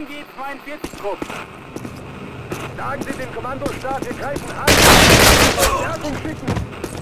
An geht 42 Truppen. Sagen Sie dem Kommandostab, wir greifen an. Werbung schicken.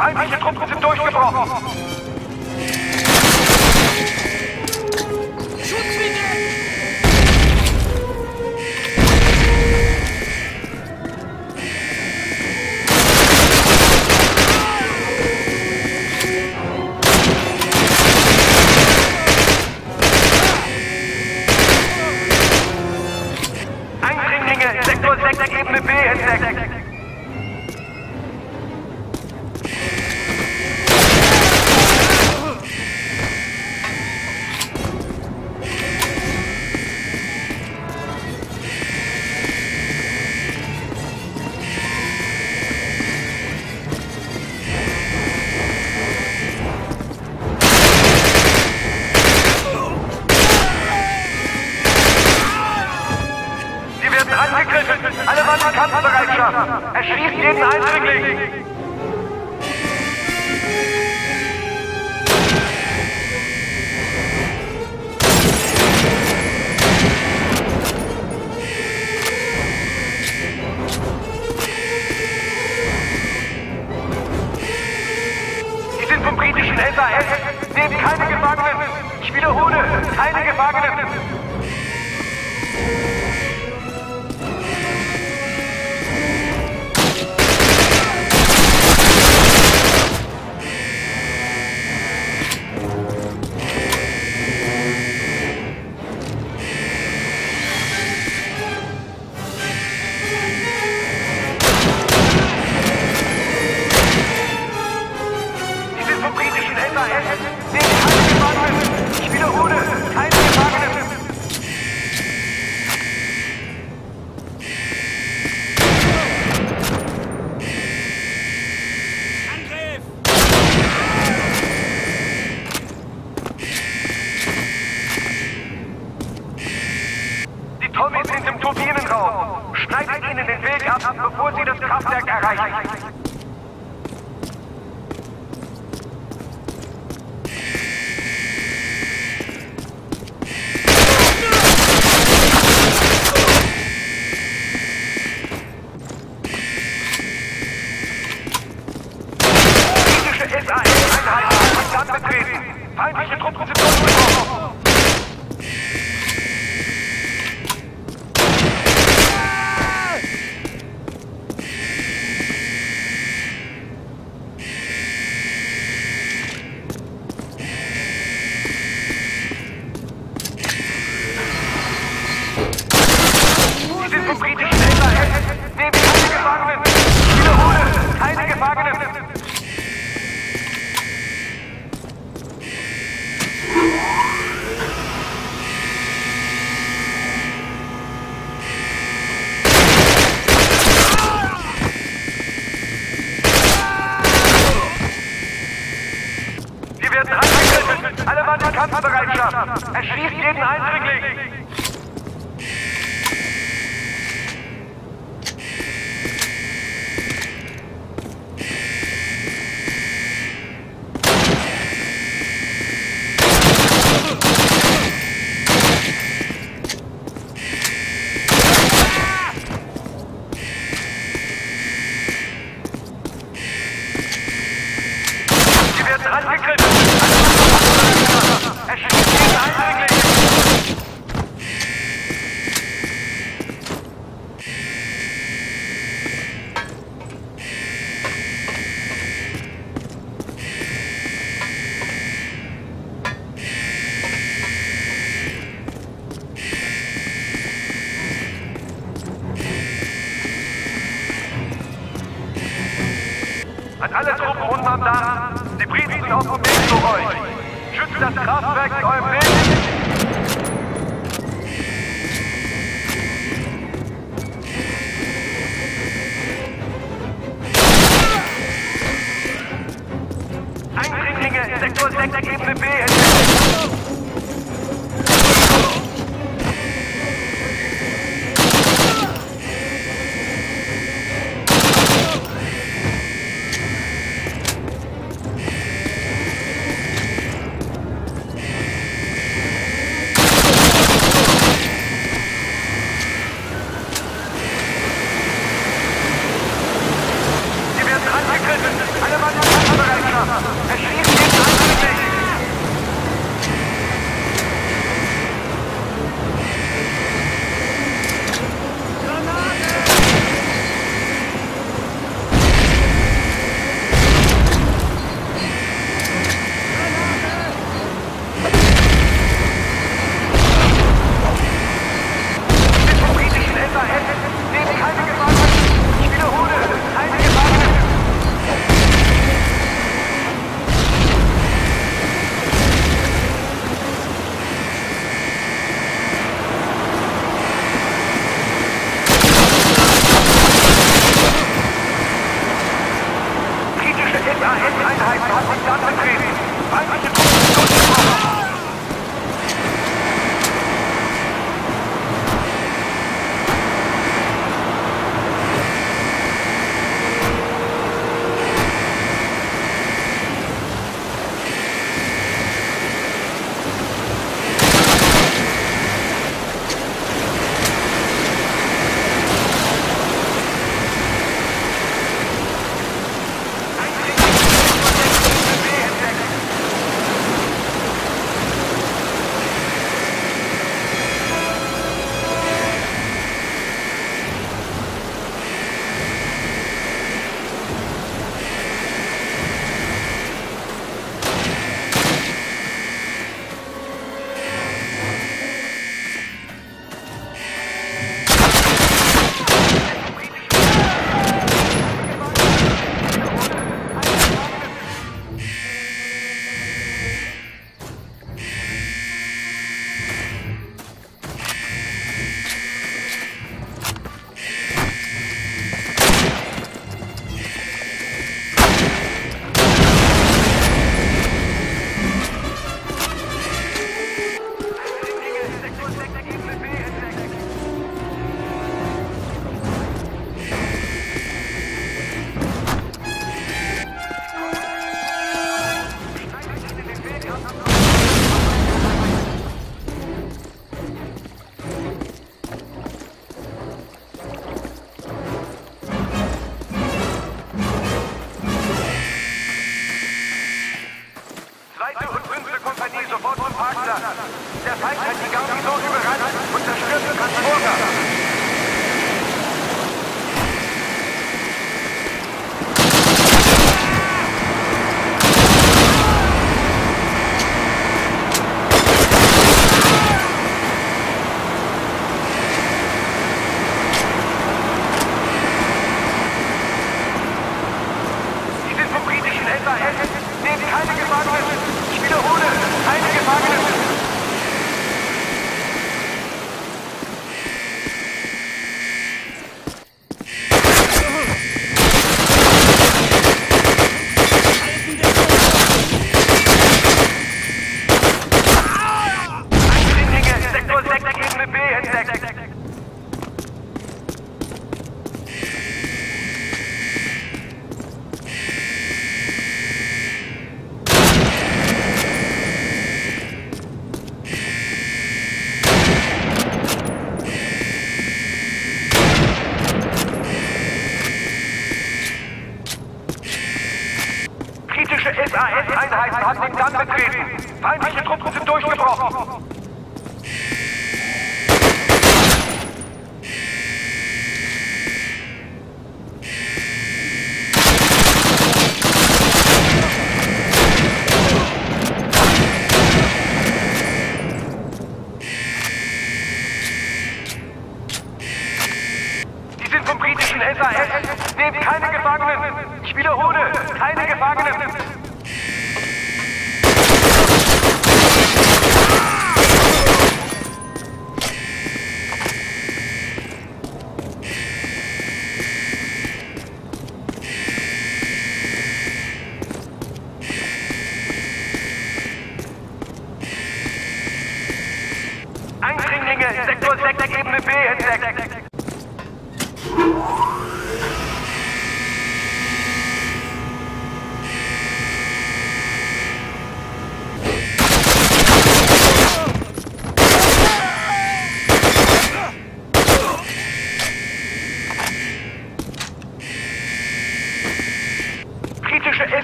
Feindliche Truppen sind durchgebrochen. Ah, j'ai trop de Sektor 6, Ebene B entdeckt. Sie werden angegriffen. Alle Mann in Kampfbereitschaft. Erschießt den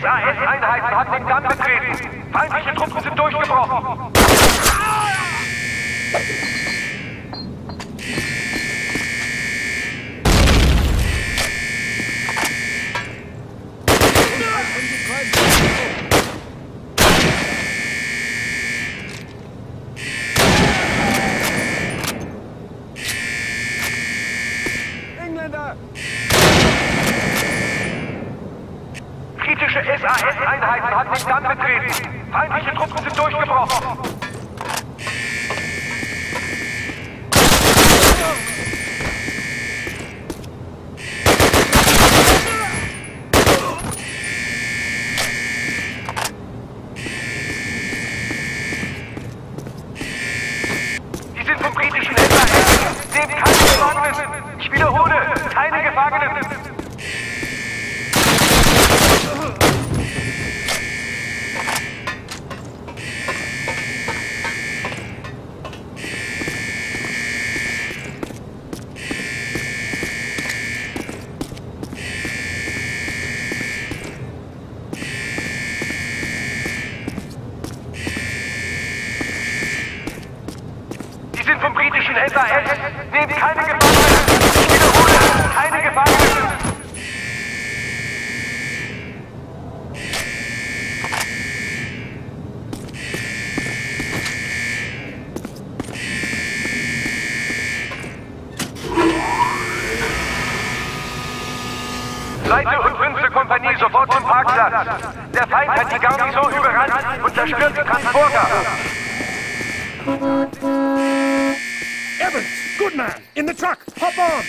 SAS-Einheiten haben den Damm betreten. Feindliche Truppen sind durchgebrochen. Engländer! Kritische SAS-Einheiten haben den Damm betreten. Feindliche Truppen sind durchgebrochen. Die sind vom britischen SAS. Nehmt keine Gefangenen. Ich wiederhole, keine Gefangenen. sie sofort zum Parkplatz. Der Feind hat die Garnison überrannt und zerstört die Transporter. Evans, good man, in the truck, hop on!